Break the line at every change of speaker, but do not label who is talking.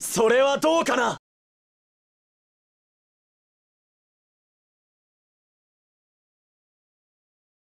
それはどうかな？